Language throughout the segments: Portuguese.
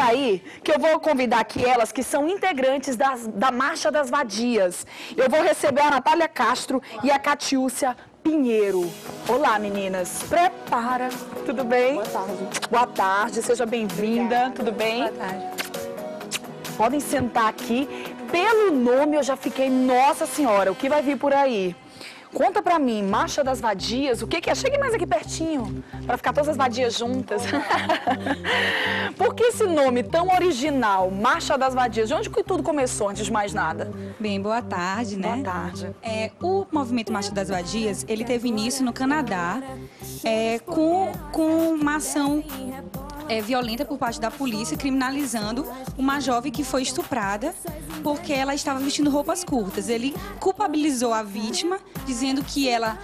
aí que eu vou convidar aqui elas que são integrantes das, da Marcha das Vadias. Eu vou receber a Natália Castro e a Catiúcia Pinheiro. Olá, meninas. Prepara. Tudo bem? Boa tarde. Boa tarde, seja bem-vinda. Tudo bem? Boa tarde. Podem sentar aqui. Pelo nome eu já fiquei, nossa senhora, o que vai vir por aí? Conta pra mim, Marcha das Vadias, o que, que é? Chegue mais aqui pertinho, pra ficar todas as vadias juntas. Por que esse nome tão original, Marcha das Vadias? De onde que tudo começou, antes de mais nada? Bem, boa tarde, né? Boa tarde. É, o movimento Marcha das Vadias, ele teve início no Canadá é, com, com uma ação é, violenta por parte da polícia, criminalizando uma jovem que foi estuprada porque ela estava vestindo roupas curtas. Ele culpabilizou a vítima, dizendo que ela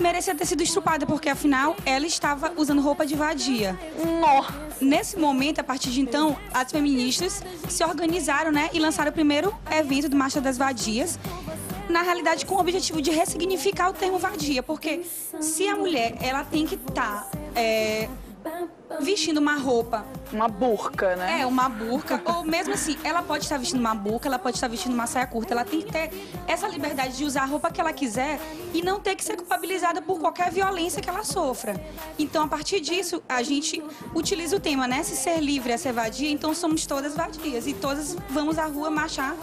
merecia ter sido estuprada, porque afinal ela estava usando roupa de vadia. Nesse momento, a partir de então, as feministas se organizaram né, e lançaram o primeiro evento do Marcha das Vadias, na realidade com o objetivo de ressignificar o termo vadia, porque se a mulher ela tem que estar tá, é, vestindo uma roupa. Uma burca, né? É, uma burca. ou mesmo assim, ela pode estar vestindo uma burca, ela pode estar vestindo uma saia curta. Ela tem que ter essa liberdade de usar a roupa que ela quiser e não ter que ser culpabilizada por qualquer violência que ela sofra. Então, a partir disso, a gente utiliza o tema, né? Se ser livre é ser vadia, então somos todas vadias. E todas vamos à rua marchar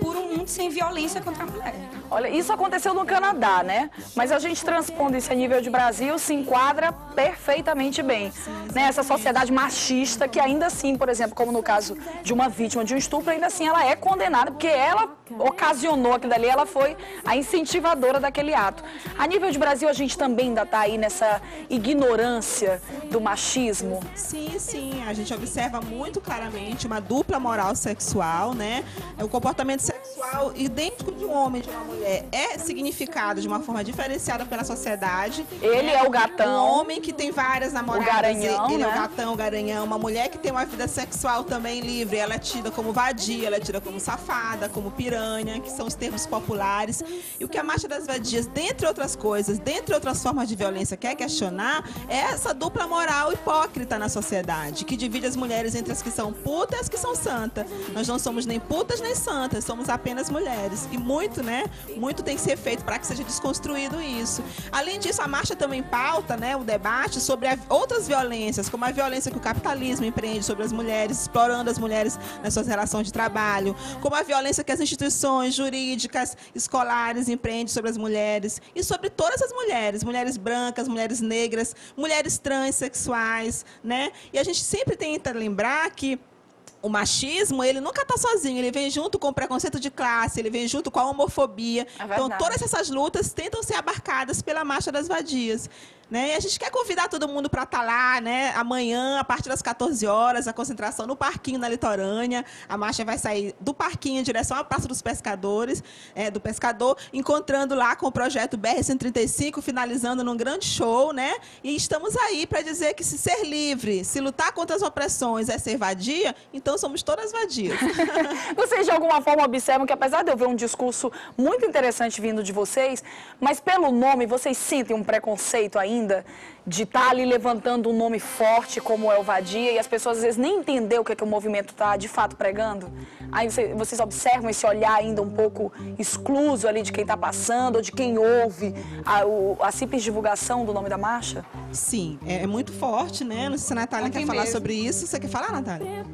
por um mundo sem violência contra a mulher. Olha, isso aconteceu no Canadá, né? Mas a gente transpondo isso a nível de Brasil se enquadra perfeitamente bem. Né? Essa sociedade machista que ainda assim, por exemplo, como no caso de uma vítima de um estupro, ainda assim ela é condenada porque ela ocasionou aquilo ali, ela foi a incentivadora daquele ato. A nível de Brasil, a gente também ainda está aí nessa ignorância do machismo? Sim, sim. A gente observa muito claramente uma dupla moral sexual, né? O comportamento sexual idêntico de um homem e de uma mulher é significado de uma forma diferenciada pela sociedade. Ele é o gatão. Um homem que tem várias namoradas. O garanhão, ele né? é o gatão, o garanhão. Uma mulher que tem uma vida sexual também livre, ela é tida como vadia, ela é tida como safada, como piranha, que são os termos populares. E o que a Marcha das Vadias, dentre outras coisas, dentre outras formas de violência, quer questionar é essa dupla moral hipócrita na sociedade, que divide as mulheres entre as que são putas e as que são santas. Nós não somos nem putas nem santas, somos apenas mulheres. E muito, né? Muito tem que ser feito para que seja desconstruído isso. Além disso, a marcha também pauta, né, o debate sobre outras violências, como a violência que o capitalismo empreende sobre as mulheres, explorando as mulheres nas suas relações de trabalho, como a violência que as instituições jurídicas, escolares empreendem sobre as mulheres e sobre todas as mulheres, mulheres brancas, mulheres negras, mulheres transexuais, né? E a gente sempre tenta lembrar que o machismo, ele nunca está sozinho, ele vem junto com o preconceito de classe, ele vem junto com a homofobia. É então, todas essas lutas tentam ser abarcadas pela Marcha das Vadias. Né? E a gente quer convidar todo mundo para estar tá lá, né? Amanhã, a partir das 14 horas, a concentração no Parquinho na Litorânea. A marcha vai sair do Parquinho em direção à Praça dos Pescadores, é, do Pescador, encontrando lá com o projeto BR-135, finalizando num grande show, né? E estamos aí para dizer que se ser livre, se lutar contra as opressões é ser vadia, então somos todas vadias. vocês, de alguma forma, observam que, apesar de eu ver um discurso muito interessante vindo de vocês, mas pelo nome, vocês sentem um preconceito ainda? Ainda de estar tá ali levantando um nome forte como é o Vadia e as pessoas às vezes nem entender o que, é que o movimento está de fato pregando? Aí você, vocês observam esse olhar ainda um pouco excluso ali de quem está passando ou de quem ouve a, o, a simples divulgação do nome da marcha? Sim, é, é muito forte, né? Não sei se a Natália quer falar sobre isso. Você quer falar, Natália?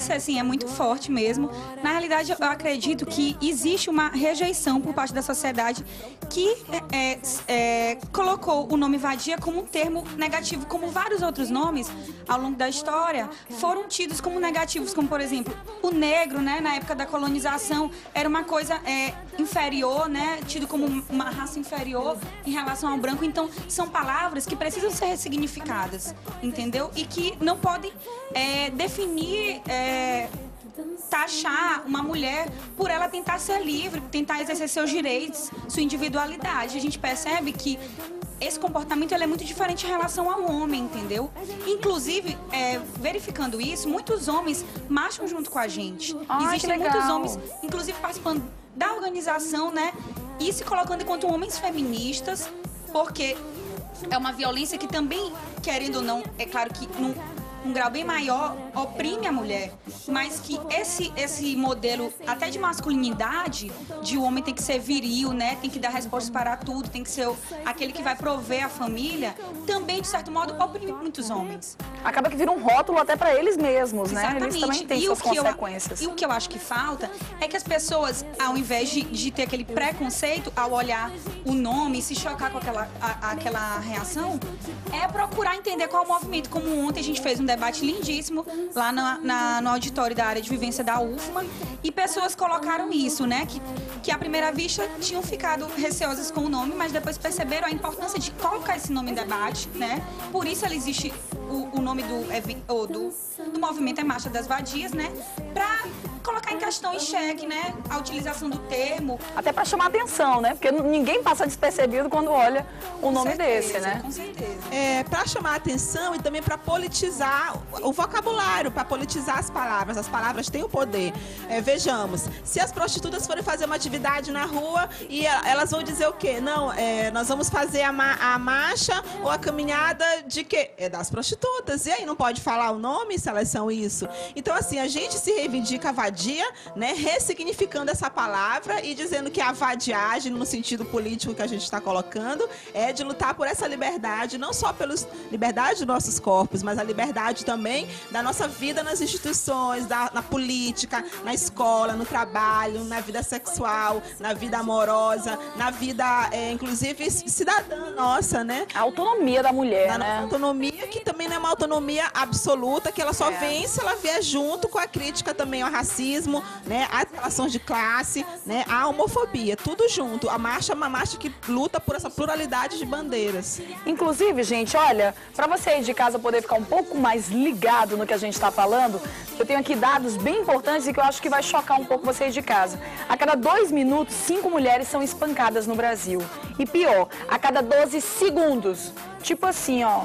Ser assim, é muito forte mesmo. Na realidade, eu acredito que existe uma rejeição por parte da sociedade que é, é, é colocou o nome vadia como um termo negativo, como vários outros nomes ao longo da história foram tidos como negativos, como por exemplo o negro, né, na época da colonização era uma coisa é, inferior, né, tido como uma raça inferior em relação ao branco. Então são palavras que precisam ser ressignificadas, entendeu? E que não podem é, definir é, taxar uma mulher por ela tentar ser livre, tentar exercer seus direitos, sua individualidade. A gente percebe que esse comportamento é muito diferente em relação ao homem, entendeu? Inclusive, é, verificando isso, muitos homens marcham junto com a gente. Ai, Existem muitos homens, inclusive participando da organização, né? E se colocando enquanto homens feministas, porque é uma violência que também, querendo ou não, é claro que não um grau bem maior, oprime a mulher. Mas que esse, esse modelo, até de masculinidade, de o homem tem que ser viril, né? Tem que dar respostas para tudo, tem que ser aquele que vai prover a família, também, de certo modo, oprime muitos homens. Acaba que vira um rótulo até para eles mesmos, né? Exatamente. Eles também têm e suas o que consequências. Eu, e o que eu acho que falta é que as pessoas, ao invés de, de ter aquele preconceito ao olhar o nome e se chocar com aquela, a, aquela reação, é procurar entender qual é o movimento. Como ontem a gente fez um debate lindíssimo lá na, na, no auditório da área de vivência da UFMA e pessoas colocaram isso, né? Que, que à primeira vista tinham ficado receosas com o nome, mas depois perceberam a importância de colocar esse nome em debate, né? Por isso ela existe o, o nome do, ou do, do movimento é Marcha das Vadias, né? Pra colocar em questão, em xeque, né? A utilização do termo. Até para chamar atenção, né? Porque ninguém passa despercebido quando olha um nome certeza, desse, né? Com certeza. É, para chamar atenção e também para politizar o vocabulário, para politizar as palavras. As palavras têm o poder. É, vejamos, se as prostitutas forem fazer uma atividade na rua e elas vão dizer o quê? Não, é, nós vamos fazer a, ma a marcha ou a caminhada de quê? É das prostitutas. E aí não pode falar o nome se elas são isso. Então, assim, a gente se reivindica vadia, né? Ressignificando essa palavra e dizendo que a vadiagem, no sentido político que a gente está colocando, é de lutar por essa liberdade, não só pela liberdade dos nossos corpos, mas a liberdade também da nossa vida nas instituições, da, na política, na escola, no trabalho, na vida sexual, na vida amorosa, na vida, é, inclusive, cidadã nossa, né? A autonomia da mulher, Da né? autonomia, que também não é uma autonomia absoluta, que ela só É. vem se ela vier junto com a crítica também ao racismo, né? Às relações de classe, né? À homofobia, tudo junto. A marcha é uma marcha que luta por essa pluralidade de bandeiras. Inclusive, gente, olha, para você aí de casa poder ficar um pouco mais ligado no que a gente está falando, eu tenho aqui dados bem importantes e que eu acho que vai chocar um pouco você aí de casa. A cada dois minutos, cinco mulheres são espancadas no Brasil. E pior, a cada 12 segundos. Tipo assim, ó.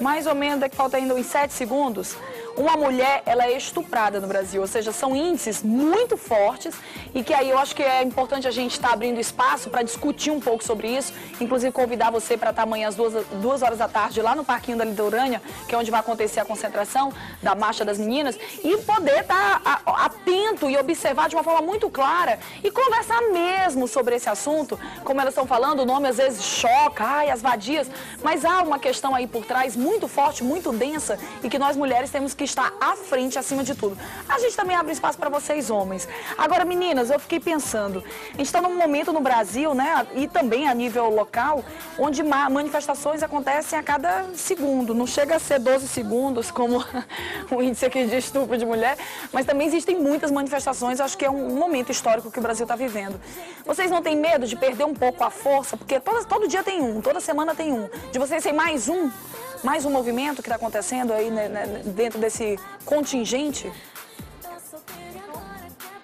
Mais ou menos, daqui falta ainda uns 7 segundos. Uma mulher, ela é estuprada no Brasil, ou seja, são índices muito fortes e que aí eu acho que é importante a gente estar abrindo espaço para discutir um pouco sobre isso, inclusive convidar você para estar amanhã às duas, duas horas da tarde lá no Parquinho da Litorânea, que é onde vai acontecer a concentração da Marcha das Meninas, e poder estar a- atento e observar de uma forma muito clara e conversar mesmo sobre esse assunto, como elas estão falando, o nome às vezes choca, ai, as vadias, mas há uma questão aí por trás muito forte, muito densa e que nós mulheres temos que estar à frente acima de tudo. A gente também abre espaço para vocês homens. Agora, meninas, eu fiquei pensando, a gente está num momento no Brasil, né, e também a nível local, onde ma- manifestações acontecem a cada segundo. Não chega a ser 12 segundos, como o índice aqui de estupro de mulher, mas também existem muitas manifestações. Acho que é um momento histórico que o Brasil está vivendo. Vocês não têm medo de perder um pouco a força? Porque todo, todo dia tem um, toda semana tem um. De vocês ser mais um, mais um movimento que está acontecendo aí né, né, dentro desse contingente?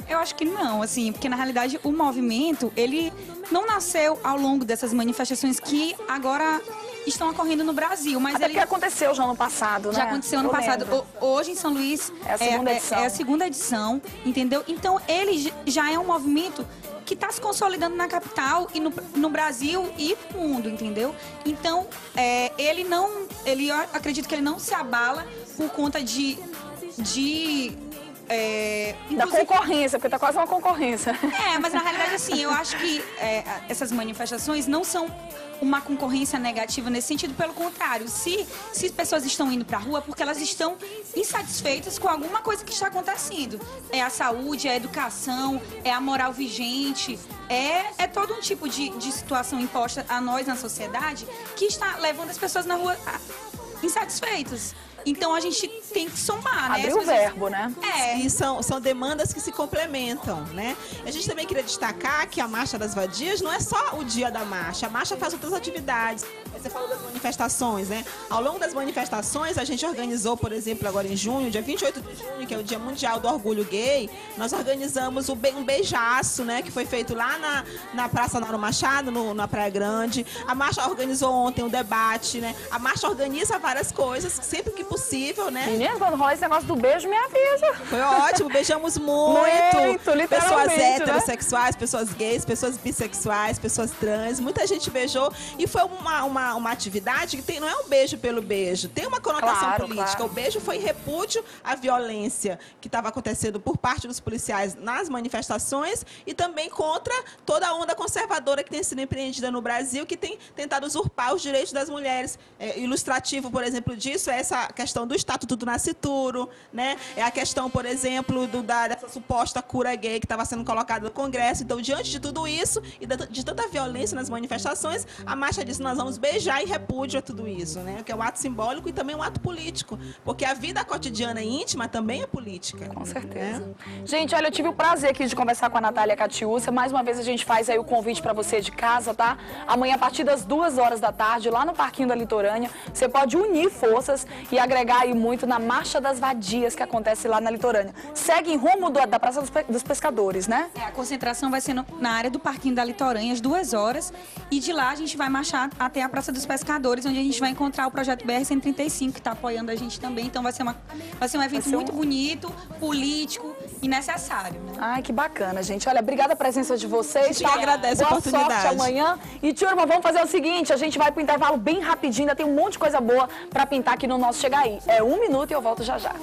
Eu acho que não, assim, porque na realidade o movimento, ele não nasceu ao longo dessas manifestações que agora estão ocorrendo no Brasil, mas Até ele aconteceu já no passado, né? já aconteceu ano Eu passado. lembro. Hoje em São Luís É a segunda edição. é a segunda edição, entendeu? Então ele já é um movimento que está se consolidando na capital e no, no Brasil e no mundo, entendeu? Então é, ele não, ele acredito que ele não se abala por conta de de é, Da concorrência, porque tá quase uma concorrência. é, mas na realidade, assim, eu acho que é, essas manifestações não são uma concorrência negativa nesse sentido, pelo contrário. Se, se pessoas estão indo para a rua, é porque elas estão insatisfeitas com alguma coisa que está acontecendo. É a saúde, é a educação, é a moral vigente, é, é todo um tipo de, de situação imposta a nós na sociedade que está levando as pessoas na rua a- insatisfeitas. Então a gente tem que somar, né? Abrir o verbo, né? É, E são, são demandas que se complementam, né? A gente também queria destacar que a Marcha das Vadias não é só o dia da marcha. A marcha faz outras atividades. Você falou das manifestações, né? Ao longo das manifestações, a gente organizou, por exemplo, agora em junho, dia 28 de junho, que é o Dia Mundial do Orgulho Gay, nós organizamos um beijaço, né? Que foi feito lá na, na Praça Nauro Machado, no- na Praia Grande. A marcha organizou ontem um debate, né? A marcha organiza várias coisas, sempre que possível, né? Meninas, quando rola esse negócio do beijo, me avisa. Foi ótimo, beijamos muito. Muito, pessoas literalmente, né? heterossexuais, pessoas gays, pessoas bissexuais, pessoas trans. Muita gente beijou e foi uma, uma, uma atividade que tem, não é um beijo pelo beijo, tem uma conotação Claro, política. claro. O beijo foi em repúdio à violência que estava acontecendo por parte dos policiais nas manifestações e também contra toda a onda conservadora que tem sido empreendida no Brasil, que tem tentado usurpar os direitos das mulheres. É, ilustrativo, por exemplo, disso é essa questão do Estatuto do Nascituro, né? É a questão, por exemplo, do, da, dessa suposta cura gay que estava sendo colocada no Congresso. Então, diante de tudo isso e da- de tanta violência nas manifestações, a marcha disse nós vamos beijar em repúdio a tudo isso, né? Que é um ato simbólico e também um ato político, porque a vida cotidiana e íntima também é política. Com certeza. né? Gente, olha, eu tive o prazer aqui de conversar com a Natália Catiúcia. Mais uma vez a gente faz aí o convite para você de casa, tá? Amanhã, a partir das duas horas da tarde, lá no Parquinho da Litorânea, você pode unir forças e agregar aí muito na Marcha das Vadias que acontece lá na Litorânea. Segue em rumo do- da Praça dos, Pe- dos Pescadores, né? É, a concentração vai ser no- na área do Parquinho da Litorânea, às duas horas. E de lá a gente vai marchar até a Praça dos Pescadores, onde a gente vai encontrar o projeto BR-135, que está apoiando a gente também. Então vai ser, uma, vai ser um evento ser um- muito bonito, político e necessário. Né? Ai, que bacana, gente. Olha, obrigada a presença de vocês. gente que agradece a Boa oportunidade. sorte amanhã. E, turma, vamos fazer o seguinte, a gente vai pro intervalo bem rapidinho, ainda tem um monte de coisa boa para pintar aqui no nosso Chega Aí. É um minuto e eu volto já já.